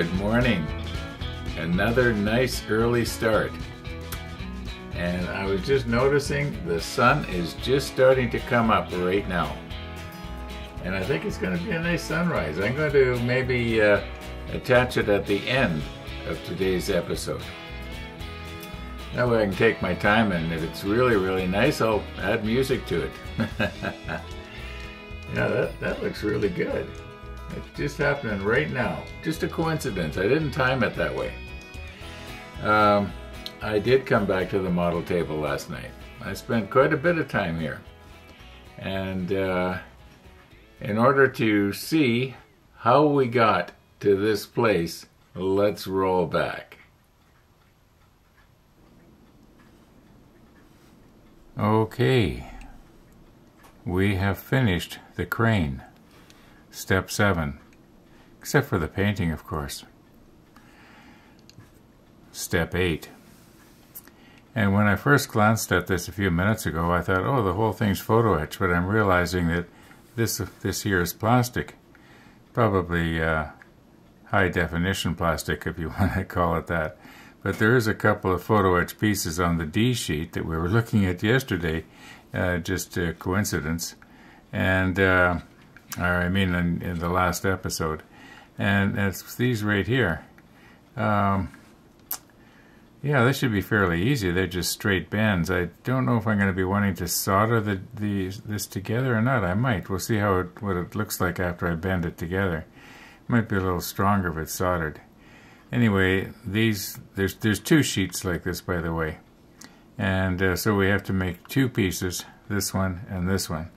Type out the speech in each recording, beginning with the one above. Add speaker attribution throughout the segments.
Speaker 1: Good morning. Another nice early start. And I was just noticing the sun is just starting to come up right now. And I think it's going to be a nice sunrise. I'm going to maybe uh, attach it at the end of today's episode. That way I can take my time and if it's really, really nice, I'll add music to it. yeah, that, that looks really good. It's just happening right now. Just a coincidence. I didn't time it that way. Um, I did come back to the model table last night. I spent quite a bit of time here. And uh, in order to see how we got to this place, let's roll back. Okay, we have finished the crane. Step 7. Except for the painting, of course. Step 8. And when I first glanced at this a few minutes ago, I thought, oh, the whole thing's photo etch, but I'm realizing that this, this here is plastic. Probably uh, high definition plastic, if you want to call it that. But there is a couple of photo etch pieces on the D sheet that we were looking at yesterday, uh, just a coincidence. And uh, or I mean in, in, the last episode. And it's these right here. Um, yeah, this should be fairly easy. They're just straight bends. I don't know if I'm going to be wanting to solder the, the this together or not. I might. We'll see how it, what it looks like after I bend it together. Might be a little stronger if it's soldered. Anyway, these there's there's two sheets like this, by the way, and uh, so we have to make two pieces. This one and this one.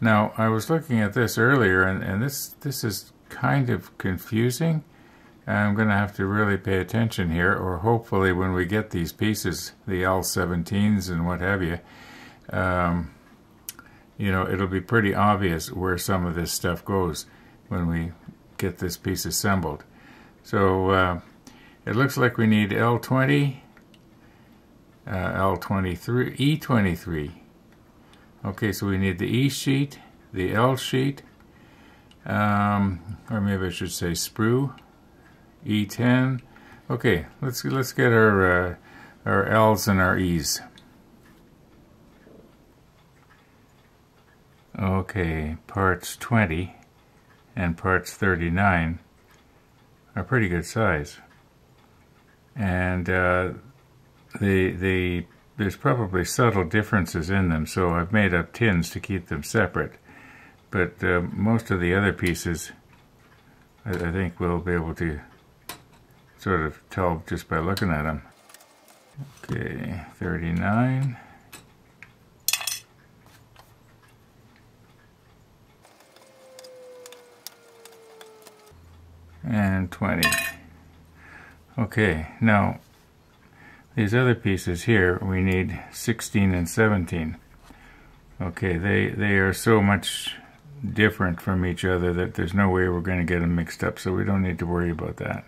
Speaker 1: Now, I was looking at this earlier, and, and this, this is kind of confusing. I'm going to have to really pay attention here, or hopefully when we get these pieces, the L17s and what have you, um, you know, it'll be pretty obvious where some of this stuff goes when we get this piece assembled. So uh, it looks like we need L20, uh, L23, E23, Okay, so we need the E sheet, the L sheet, um, or maybe I should say sprue, E10. Okay, let's let's get our uh, our L's and our E's. Okay, parts 20 and parts 39 are pretty good size. And uh, the the there's probably subtle differences in them, so I've made up tins to keep them separate. But uh, most of the other pieces, I, I think we'll be able to sort of tell just by looking at them. Okay, 39. And 20. Okay, now these other pieces here, we need 16 and 17. Okay, they, they are so much different from each other that there's no way we're going to get them mixed up, so we don't need to worry about that.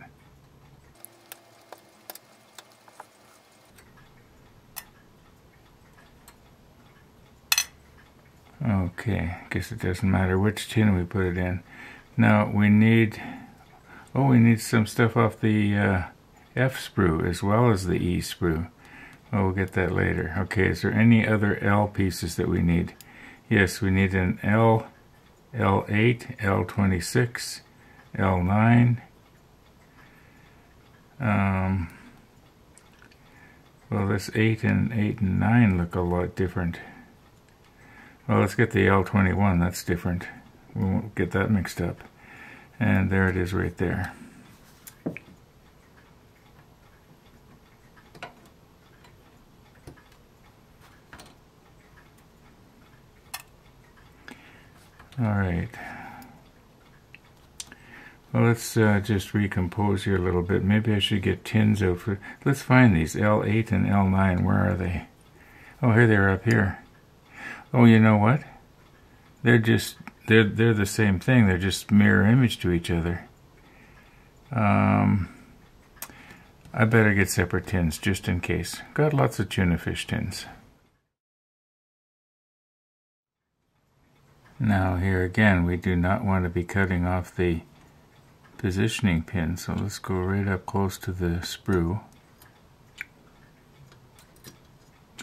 Speaker 1: Okay, guess it doesn't matter which tin we put it in. Now we need, oh, we need some stuff off the uh, F sprue as well as the E sprue. Oh, we'll get that later. Okay, is there any other L pieces that we need? Yes, we need an L, L8, L26, L9. Um, well, this 8 and 8 and 9 look a lot different. Well, let's get the L21. That's different. We won't get that mixed up. And there it is right there. All right. Well, let's uh, just recompose here a little bit. Maybe I should get tins out for... Let's find these, L8 and L9. Where are they? Oh, here they are up here. Oh, you know what? They're just... They're, they're the same thing. They're just mirror image to each other. Um, I better get separate tins just in case. Got lots of tuna fish tins. Now here again, we do not want to be cutting off the positioning pin. So let's go right up close to the sprue.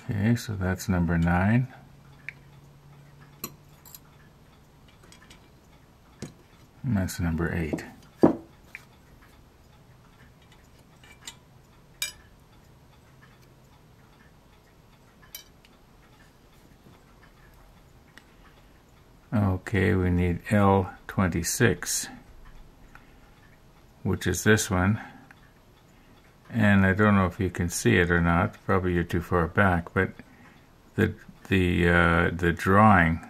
Speaker 1: Okay, so that's number 9. And that's number 8. Okay, we need L26, which is this one. And I don't know if you can see it or not. Probably you're too far back, but the the uh, the drawing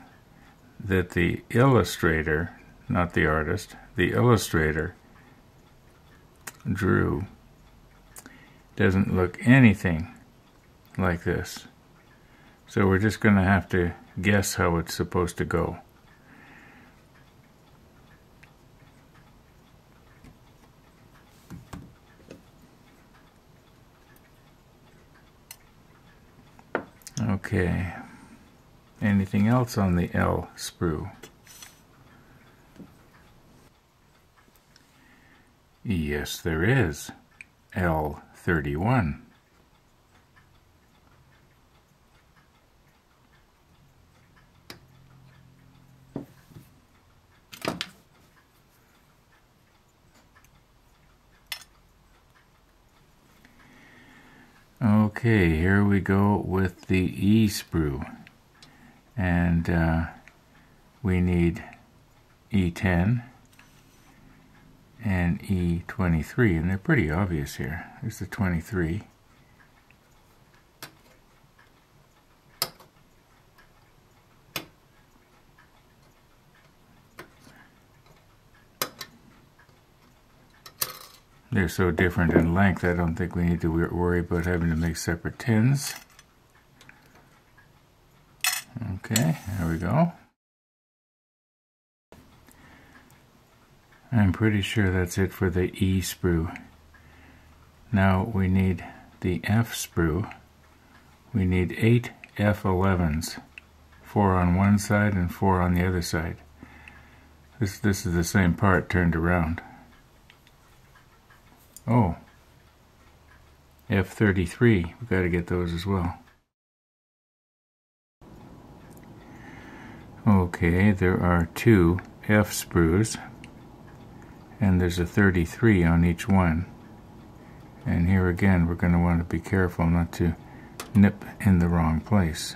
Speaker 1: that the illustrator, not the artist, the illustrator drew doesn't look anything like this. So we're just going to have to guess how it's supposed to go. Okay. Anything else on the L sprue? Yes, there is. L31. Okay, here we go with the E sprue. And uh, we need E10 and E23, and they're pretty obvious here. There's the 23. They're so different in length, I don't think we need to worry about having to make separate tins. Okay, there we go. I'm pretty sure that's it for the E sprue. Now we need the F sprue. We need eight F11s, four on one side and four on the other side. This, this is the same part turned around. Oh. F33. We've got to get those as well. Okay, there are two F sprues, and there's a 33 on each one. And here again, we're going to want to be careful not to nip in the wrong place.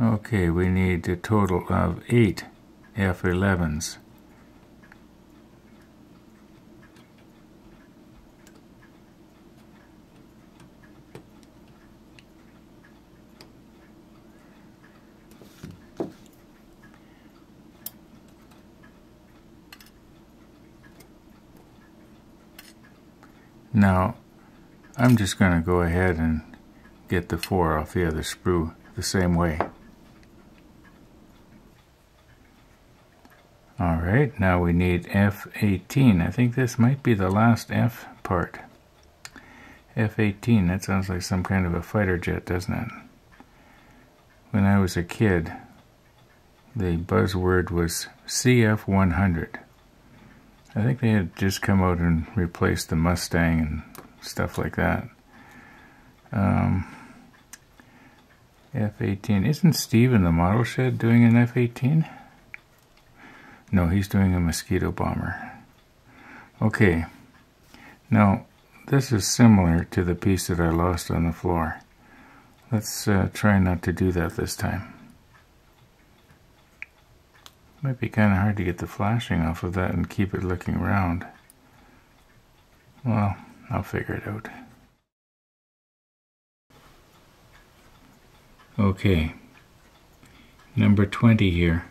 Speaker 1: Okay, we need a total of 8 F11s. Now, I'm just going to go ahead and get the 4 off the other sprue the same way. Alright, now we need F18. I think this might be the last F part. F18, that sounds like some kind of a fighter jet, doesn't it? When I was a kid, the buzzword was CF100. I think they had just come out and replaced the Mustang and stuff like that. Um, F-18. Isn't Steve in the model shed doing an F-18? No, he's doing a mosquito bomber. Okay. Now, this is similar to the piece that I lost on the floor. Let's uh, try not to do that this time. Might be kind of hard to get the flashing off of that and keep it looking round. Well, I'll figure it out. Okay, number 20 here.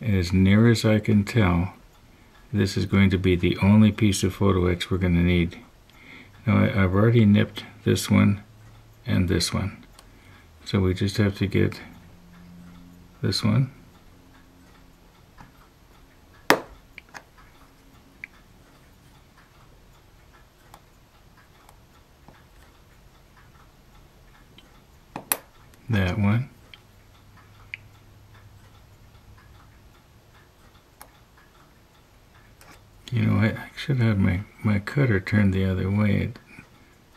Speaker 1: As near as I can tell, this is going to be the only piece of photo etch we're going to need. Now I, have already nipped this one and this one. So we just have to get this one. That one. You know, I, should have my, my cutter turned the other way. It,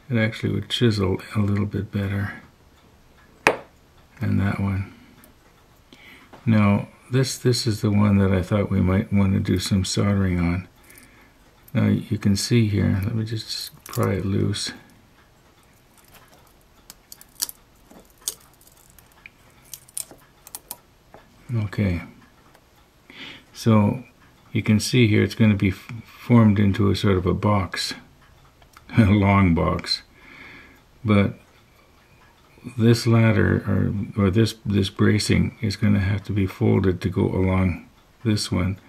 Speaker 1: it actually would chisel a little bit better. And that one. Now, this, this is the one that I thought we might want to do some soldering on. Now, you can see here, let me just pry it loose. Okay. So you can see here it's going to be formed into a sort of a box, a long box. But this ladder or, or this, this bracing is going to have to be folded to go along this one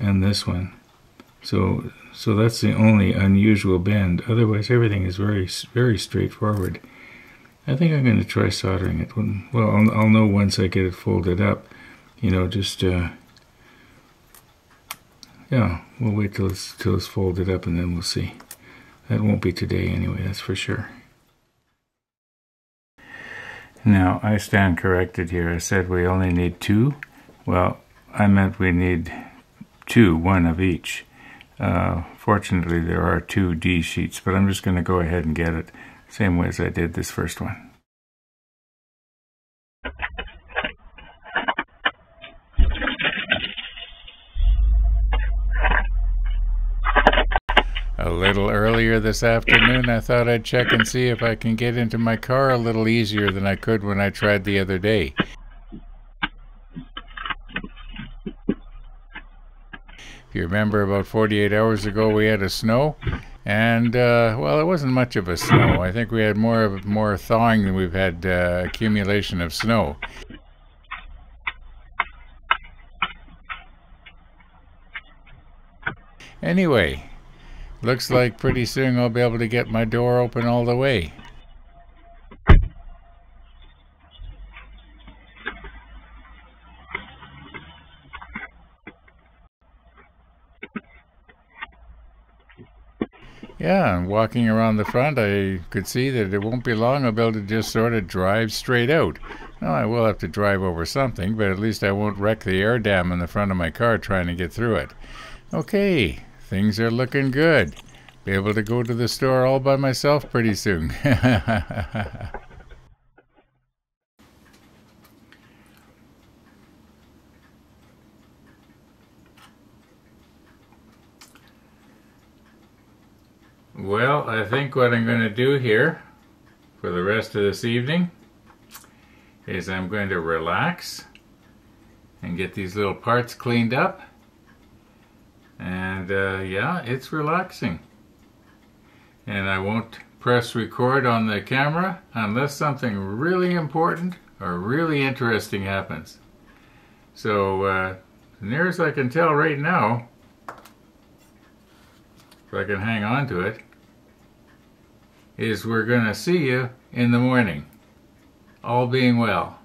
Speaker 1: and this one. So, so that's the only unusual bend. Otherwise, everything is very, very straightforward. I think I'm going to try soldering it. Well, I'll, I'll know once I get it folded up. You know, just uh, yeah, we'll wait till it's, till it's folded up and then we'll see. That won't be today anyway, that's for sure. Now, I stand corrected here. I said we only need two. Well, I meant we need two, one of each. Uh, fortunately, there are two D sheets, but I'm just going to go ahead and get it same way as I did this first one. a little earlier this afternoon. I thought I'd check and see if I can get into my car a little easier than I could when I tried the other day. If you remember, about 48 hours ago, we had a snow, and uh, well, it wasn't much of a snow. I think we had more of more thawing than we've had uh, accumulation of snow. Anyway, Looks like pretty soon I'll be able to get my door open all the way. Yeah, and walking around the front, I could see that it won't be long I'll be able to just sort of drive straight out. Well, I will have to drive over something, but at least I won't wreck the air dam in the front of my car trying to get through it. Okay, Things are looking good. Be able to go to the store all by myself pretty soon. Well, I think what I'm going to do here for the rest of this evening is I'm going to relax and get these little parts cleaned up and uh, yeah, it's relaxing. And I won't press record on the camera unless something really important or really interesting happens. So, uh, near as I can tell right now, if I can hang on to it, is we're going to see you in the morning. All being well.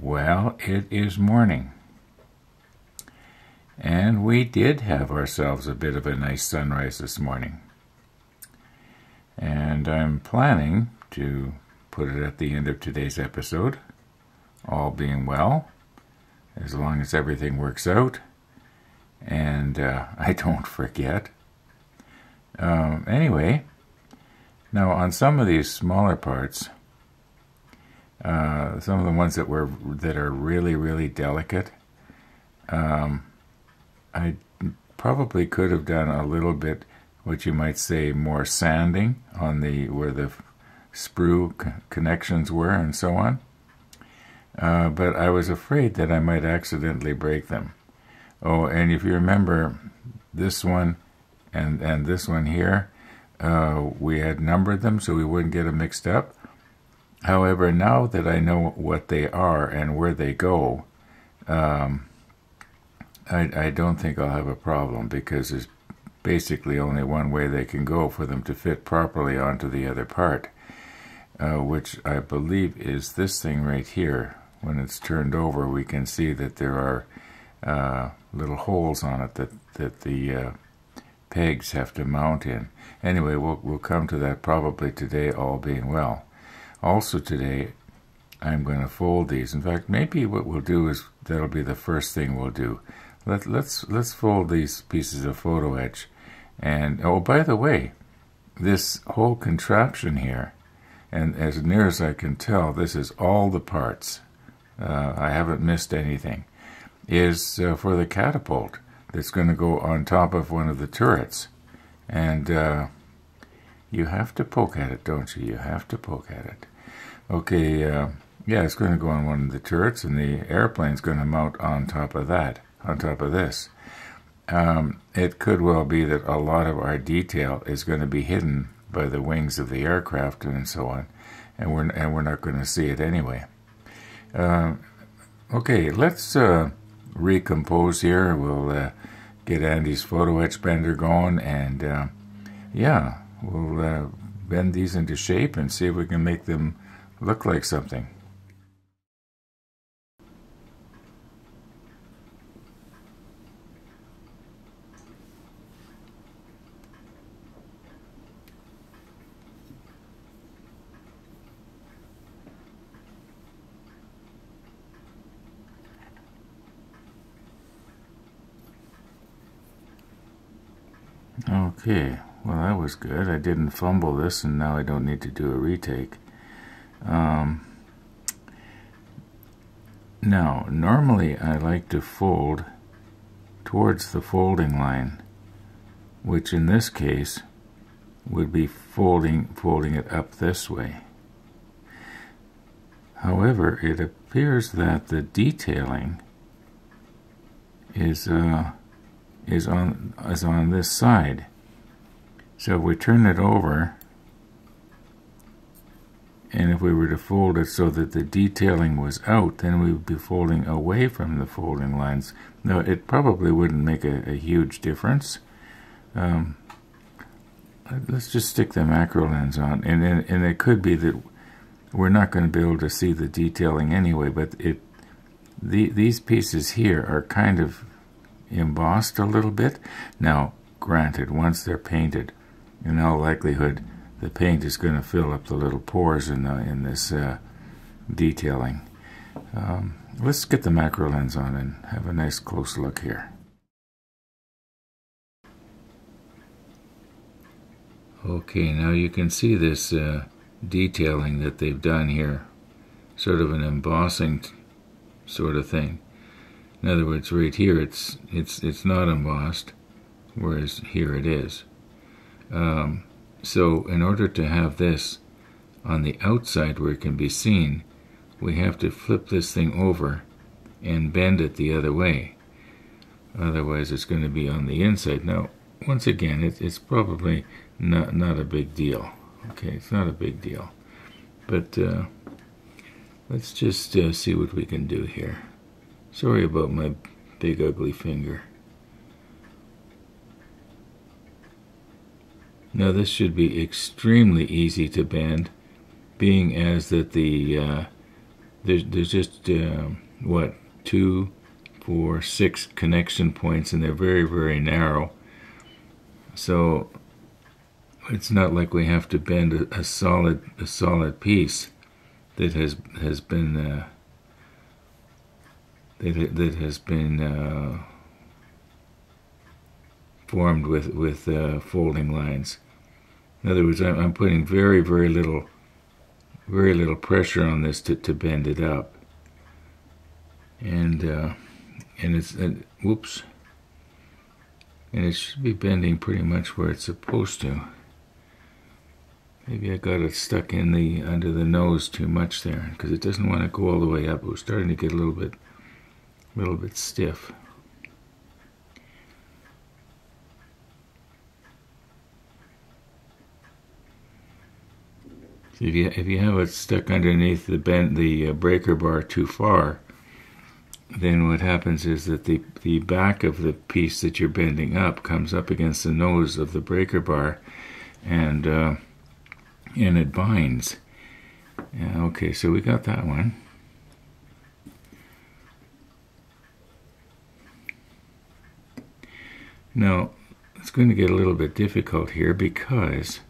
Speaker 1: Well, it is morning. And we did have ourselves a bit of a nice sunrise this morning. And I'm planning to put it at the end of today's episode, all being well, as long as everything works out and uh, I don't forget. Um, anyway, now on some of these smaller parts, uh, some of the ones that were that are really really delicate, um, I probably could have done a little bit, what you might say, more sanding on the where the sprue connections were and so on. Uh, but I was afraid that I might accidentally break them. Oh, and if you remember this one and and this one here, uh, we had numbered them so we wouldn't get them mixed up. However, now that I know what they are and where they go, um, I, I don't think I'll have a problem because there's basically only one way they can go for them to fit properly onto the other part, uh, which I believe is this thing right here. When it's turned over, we can see that there are uh, little holes on it that, that the uh, pegs have to mount in. Anyway, we'll, we'll come to that probably today, all being well. Also today, I'm going to fold these. In fact, maybe what we'll do is that'll be the first thing we'll do. Let, let's let's fold these pieces of photo etch. And oh, by the way, this whole contraption here, and as near as I can tell, this is all the parts. Uh, I haven't missed anything. Is uh, for the catapult that's going to go on top of one of the turrets, and uh, you have to poke at it, don't you? You have to poke at it. Okay. Uh, yeah, it's going to go on one of the turrets, and the airplane's going to mount on top of that, on top of this. Um, it could well be that a lot of our detail is going to be hidden by the wings of the aircraft and so on, and we're and we're not going to see it anyway. Uh, okay, let's uh, recompose here. We'll uh, get Andy's photo etch bender going, and uh, yeah, we'll uh, bend these into shape and see if we can make them look like something. Okay, well that was good. I didn't fumble this and now I don't need to do a retake. Um, now, normally I like to fold towards the folding line, which in this case would be folding, folding it up this way. However, it appears that the detailing is uh, is on is on this side. So if we turn it over, and if we were to fold it so that the detailing was out, then we would be folding away from the folding lines. Now, it probably wouldn't make a, a huge difference. Um, let's just stick the macro lens on, and, and, and it could be that we're not going to be able to see the detailing anyway, but it the, these pieces here are kind of embossed a little bit. Now, granted, once they're painted, in all likelihood, the paint is going to fill up the little pores in, the, in this uh, detailing. Um, let's get the macro lens on and have a nice close look here. Okay, now you can see this uh, detailing that they've done here, sort of an embossing sort of thing. In other words, right here it's it's it's not embossed, whereas here it is. Um, so in order to have this on the outside where it can be seen, we have to flip this thing over and bend it the other way. Otherwise it's going to be on the inside. Now, once again, it, it's probably not, not a big deal. Okay, it's not a big deal. But uh, let's just uh, see what we can do here. Sorry about my big ugly finger. Now this should be extremely easy to bend, being as that the uh, there's, there's just uh, what two, four, six connection points, and they're very very narrow. So it's not like we have to bend a, a solid a solid piece that has has been uh, that that has been uh, formed with with uh, folding lines. In other words, I'm, putting very, very little, very little pressure on this to, to bend it up. And, uh, and it's, whoops. And it should be bending pretty much where it's supposed to. Maybe I got it stuck in the, under the nose too much there, because it doesn't want to go all the way up. It was starting to get a little bit, a little bit stiff. if you if you have it stuck underneath the bend the uh, breaker bar too far, then what happens is that the, the back of the piece that you're bending up comes up against the nose of the breaker bar and uh, and it binds. Yeah, okay, so we got that one. Now, it's going to get a little bit difficult here because,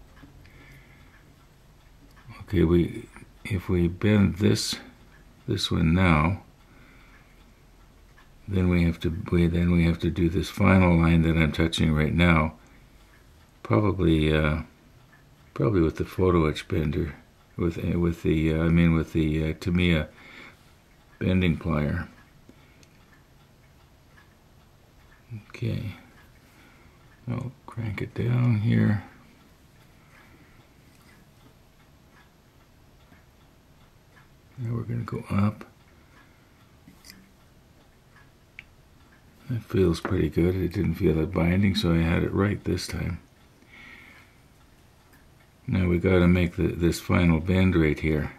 Speaker 1: okay, we if we bend this this one now, then we have to we then we have to do this final line that I'm touching right now. Probably uh, probably with the photo etch bender, with uh, with the uh, I mean with the uh, Tamiya bending plier. Okay, I'll crank it down here. Now we're going to go up. That feels pretty good. It didn't feel that binding, so I had it right this time. Now we got to make the, this final bend right here.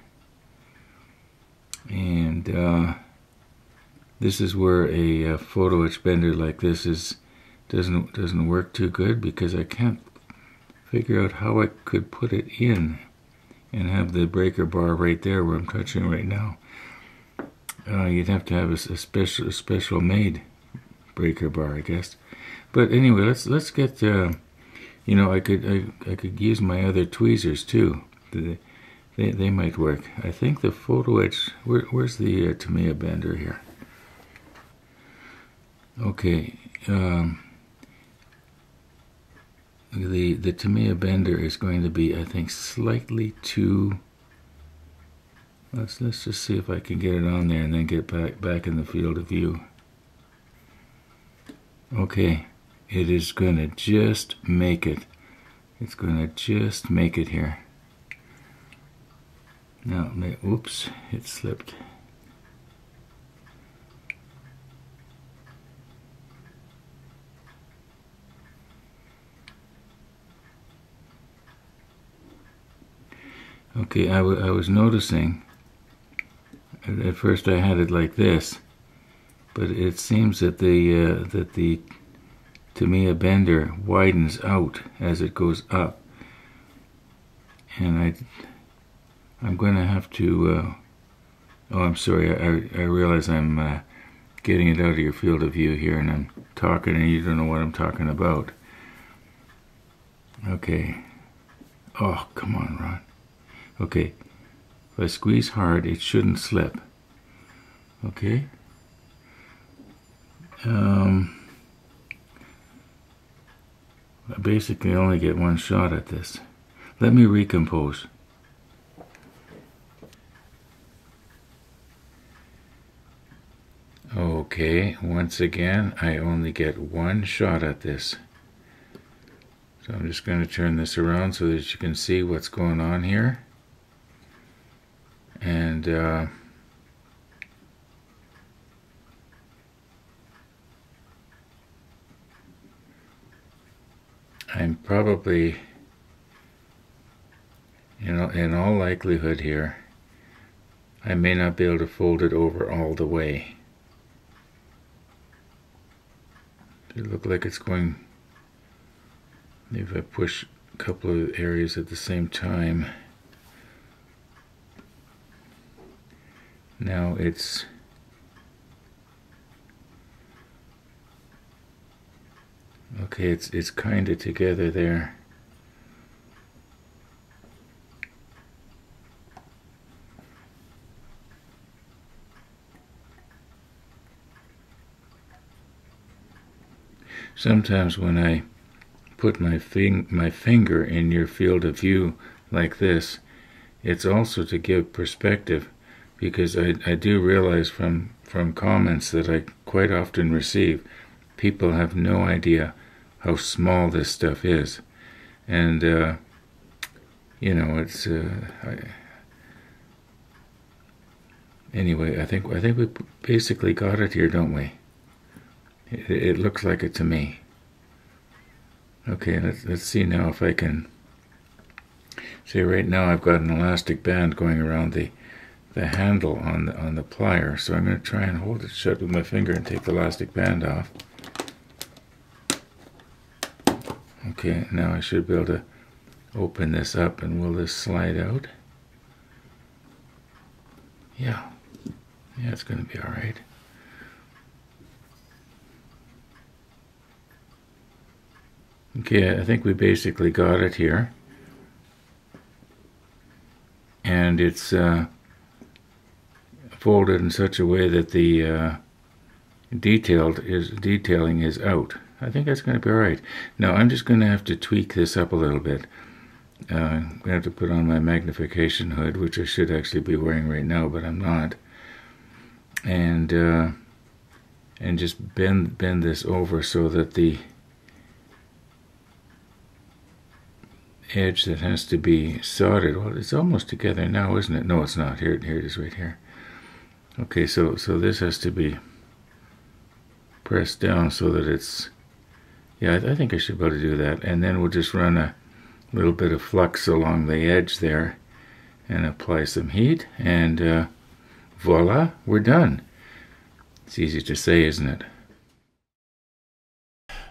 Speaker 1: And uh, this is where a, a photo etch bender like this is doesn't doesn't work too good because I can't figure out how I could put it in and have the breaker bar right there where I'm touching right now. Uh, you'd have to have a, a, special a special made breaker bar, I guess. But anyway, let's let's get. Uh, you know, I could I, I could use my other tweezers too. They, they, they might work. I think the photo etch. Where, where's the uh, Tamiya bender here? Okay. Um, the the Tamiya bender is going to be, I think, slightly too. Let's let's just see if I can get it on there and then get back back in the field of view. Okay, it is going to just make it. It's going to just make it here. Now, oops, it slipped. Okay, I, I was noticing, at first I had it like this, but it seems that the uh, that the Tamiya bender widens out as it goes up, and I I'm going to have to. Uh, oh, I'm sorry. I I realize I'm uh, getting it out of your field of view here, and I'm talking, and you don't know what I'm talking about. Okay. Oh, come on, Ron. Okay. If I squeeze hard, it shouldn't slip. Okay. Um, I basically only get one shot at this. Let me recompose. Okay, once again, I only get one shot at this. So I'm just going to turn this around so that you can see what's going on here. And uh, I'm probably, you know, in all likelihood here, I may not be able to fold it over all the way. It look like it's going, if I push a couple of areas at the same time. Now it's Okay, it's it's kind of together there. Sometimes when I put my fing my finger in your field of view like this, it's also to give perspective because I, I do realize from, from comments that I quite often receive, people have no idea how small this stuff is. And, uh, you know, it's, uh, I, anyway, I think, I think we basically got it here, don't we? It, it looks like it to me. Okay, let's, let's see now if I can, see right now I've got an elastic band going around the, the handle on the on the plier. So I'm going to try and hold it shut with my finger and take the elastic band off. Okay, now I should be able to open this up and will this slide out? Yeah. Yeah, it's going to be all right. Okay, I think we basically got it here. And it's uh, folded in such a way that the uh, detailed is detailing is out. I think that's going to be all right. Now I'm just going to have to tweak this up a little bit. Uh, I'm going to have to put on my magnification hood, which I should actually be wearing right now, but I'm not. And uh, and just bend bend this over so that the edge that has to be soldered, well, it's almost together now, isn't it? No, it's not. Here, here it is right here. Okay, so so this has to be pressed down so that it's yeah, I, I, think I should be able to do that. And then we'll just run a little bit of flux along the edge there and apply some heat. And uh, voila, we're done. It's easy to say, isn't it?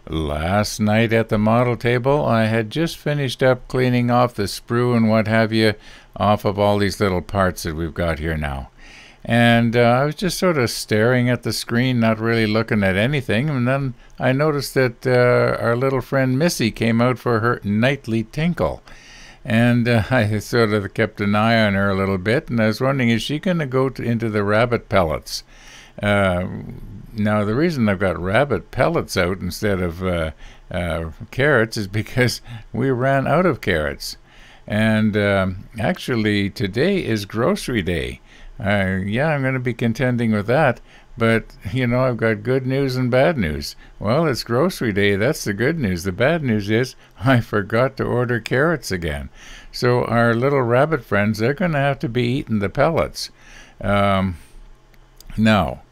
Speaker 1: Last night at the model table, I had just finished up cleaning off the sprue and what have you off of all these little parts that we've got here now. And uh, I was just sort of staring at the screen, not really looking at anything. And then I noticed that uh, our little friend Missy came out for her nightly tinkle. And uh, I sort of kept an eye on her a little bit, and I was wondering, is she going to go into the rabbit pellets? Uh, now, the reason I've got rabbit pellets out instead of uh, uh, carrots is because we ran out of carrots. And um, actually, today is grocery day. Uh, yeah, I'm going to be contending with that. But, you know, I've got good news and bad news. Well, it's grocery day. That's the good news. The bad news is I forgot to order carrots again. So our little rabbit friends, they're going to have to be eating the pellets. Um, now,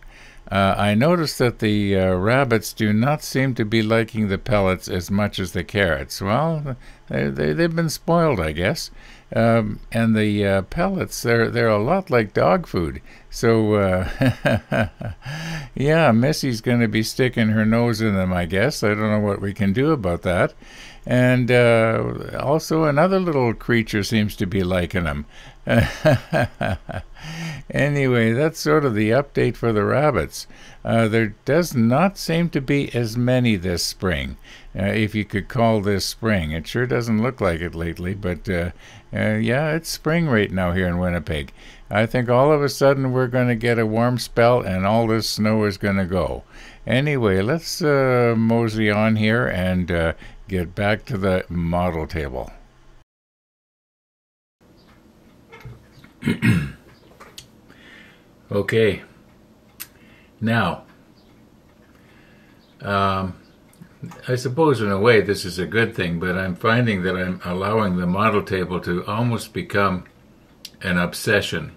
Speaker 1: uh, I noticed that the uh, rabbits do not seem to be liking the pellets as much as the carrots. Well, they, they, they've been spoiled, I guess. Um, and the uh, pellets, they're, they're a lot like dog food. So, uh, yeah, Missy's going to be sticking her nose in them, I guess. I don't know what we can do about that. And uh, also, another little creature seems to be liking them. anyway, that's sort of the update for the rabbits. Uh, there does not seem to be as many this spring, uh, if you could call this spring. It sure doesn't look like it lately, but uh, yeah, it's spring right now here in Winnipeg. I think all of a sudden we're going to get a warm spell and all this snow is going to go. Anyway, let's uh, mosey on here and uh, get back to the model table. okay. Now, um, I suppose in a way this is a good thing, but I'm finding that I'm allowing the model table to almost become an obsession.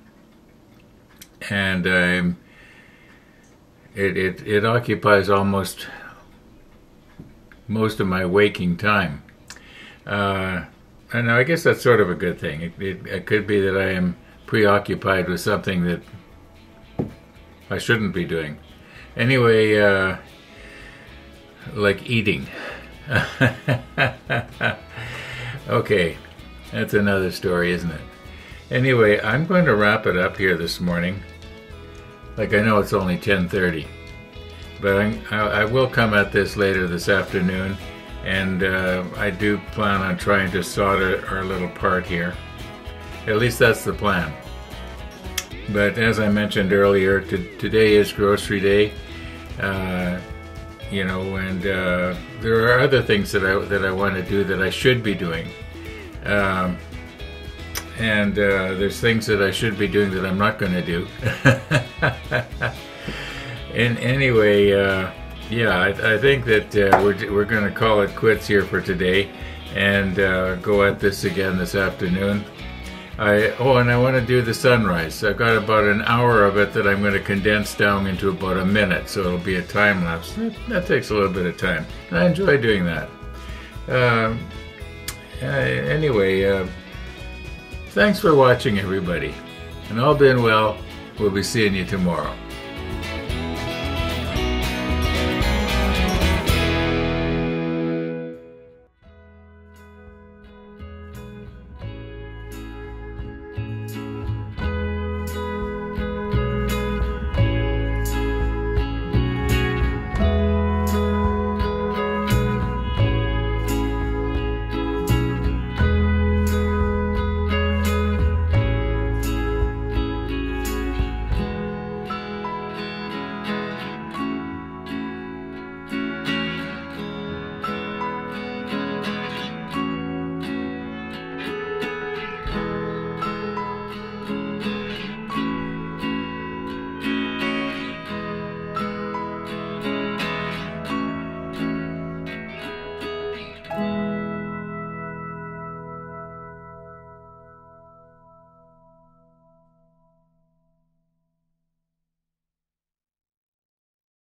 Speaker 1: And I'm, it, it, it occupies almost most of my waking time. Uh, and I guess that's sort of a good thing. It, it, it could be that I am preoccupied with something that I shouldn't be doing. Anyway, uh, like eating. okay, that's another story, isn't it? Anyway, I'm going to wrap it up here this morning. Like I know it's only 10:30, but I, I will come at this later this afternoon, and uh, I do plan on trying to solder our little part here. At least that's the plan. But as I mentioned earlier, today is grocery day. Uh, you know, and uh, there are other things that I that I want to do that I should be doing, um, and uh, there's things that I should be doing that I'm not going to do. and anyway, uh, yeah, I, I, think that uh, we're we're going to call it quits here for today, and uh, go at this again this afternoon. I oh, and I want to do the sunrise. I've got about an hour of it that I'm going to condense down into about a minute, so it'll be a time lapse. That, takes a little bit of time. I enjoy doing that. Uh, anyway, uh, thanks for watching, everybody. And all being well, we'll be seeing you tomorrow.